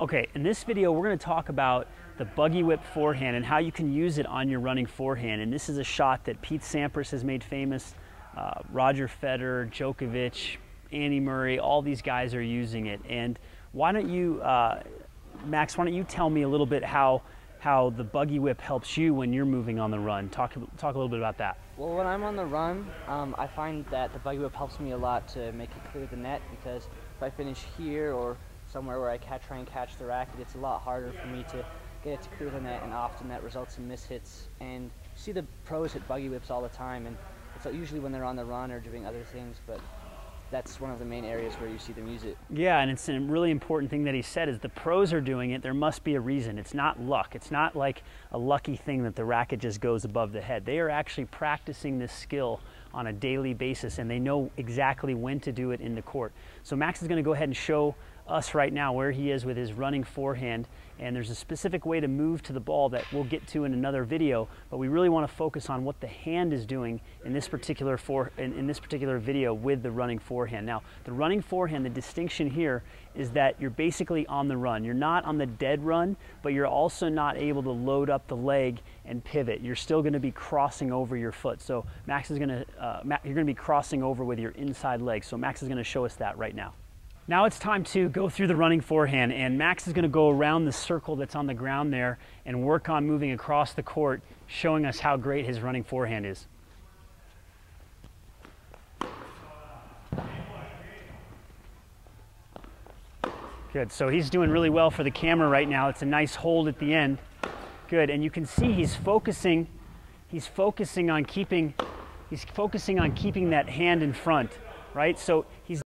Okay, in this video, we're going to talk about the buggy whip forehand and how you can use it on your running forehand. And this is a shot that Pete Sampras has made famous, uh, Roger Federer, Djokovic, Andy Murray, all these guys are using it. And why don't you, uh, Max, why don't you tell me a little bit how, how the buggy whip helps you when you're moving on the run? Talk, talk a little bit about that. Well, when I'm on the run, um, I find that the buggy whip helps me a lot to make it clear the net because if I finish here or somewhere where I catch, try and catch the racket, it's a lot harder for me to get it to clear the net, and often that results in mishits. And you see the pros hit buggy whips all the time, and it's usually when they're on the run or doing other things, but that's one of the main areas where you see them use it. Yeah, and it's a really important thing that he said is the pros are doing it. There must be a reason. It's not luck. It's not like a lucky thing that the racket just goes above the head. They are actually practicing this skill on a daily basis, and they know exactly when to do it in the court. So Max is going to go ahead and show us right now where he is with his running forehand. And there's a specific way to move to the ball that we'll get to in another video but we really want to focus on what the hand is doing in this particular for in, in, this particular video with the running forehand. Now the running forehand the distinction here is that you're basically on the run. You're not on the dead run but you're also not able to load up the leg and pivot. You're still going to be crossing over your foot. So Max is going to uh, you're going to be crossing over with your inside leg. So Max is going to show us that right now now it's time to go through the running forehand and Max is going to go around the circle that's on the ground there and work on moving across the court, showing us how great his running forehand is. Good, so he's doing really well for the camera right now. It's a nice hold at the end. Good, and you can see he's focusing, he's focusing on keeping, he's focusing on keeping that hand in front, right? So he's